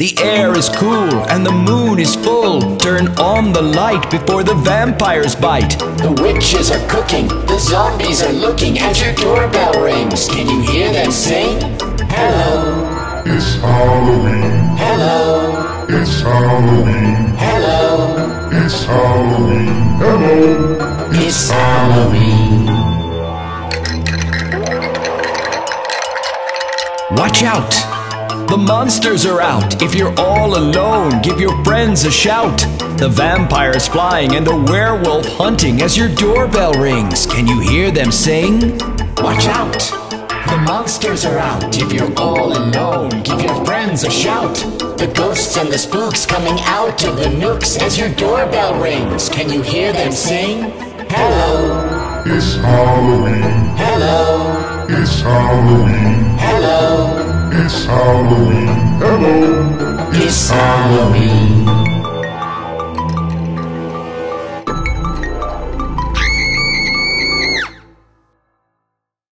The air is cool and the moon is full. Turn on the light before the vampires bite. The witches are cooking, the zombies are looking as your doorbell rings. Can you hear them sing? Hello, It's Halloween. hello, It's Halloween. hello. It's Halloween. Hello. It's Halloween. Watch out! The monsters are out. If you're all alone, give your friends a shout. The vampire's flying and the werewolf hunting as your doorbell rings. Can you hear them sing? Watch out! The monsters are out. If you're all alone, give your friends a shout. The ghosts and the spooks coming out of the nooks as your doorbell rings. Can you hear them sing? Hello, It's Halloween. hello, It's Halloween. hello. It's Halloween. Hello. It's Halloween.